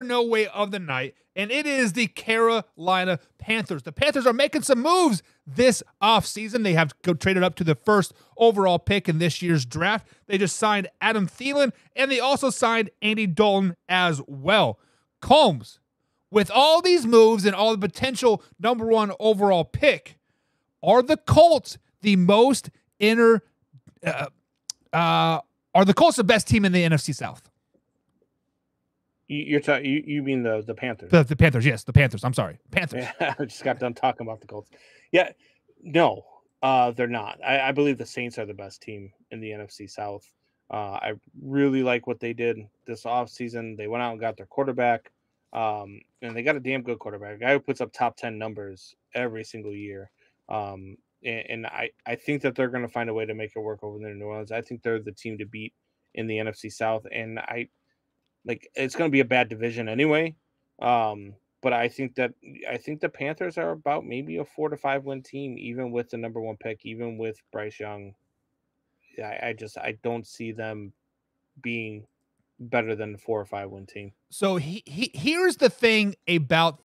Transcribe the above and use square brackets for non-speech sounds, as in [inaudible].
no way of the night, and it is the Carolina Panthers. The Panthers are making some moves this offseason. They have traded up to the first overall pick in this year's draft. They just signed Adam Thielen, and they also signed Andy Dalton as well. Combs, with all these moves and all the potential number one overall pick, are the Colts the most inner? Uh, uh, are the Colts the best team in the NFC South? You, are talking. You, you mean the the Panthers? The, the Panthers, yes, the Panthers. I'm sorry, Panthers. Yeah, [laughs] I just got done talking about the Colts. Yeah, no, uh, they're not. I, I believe the Saints are the best team in the NFC South. Uh, I really like what they did this offseason. They went out and got their quarterback, um, and they got a damn good quarterback, a guy who puts up top 10 numbers every single year. Um, and, and, I, I think that they're going to find a way to make it work over there in New Orleans. I think they're the team to beat in the NFC South. And I, like it's going to be a bad division anyway. Um, but I think that I think the Panthers are about maybe a four to five win team, even with the number one pick, even with Bryce Young. I, I just I don't see them being better than a four or five win team. So he, he here's the thing about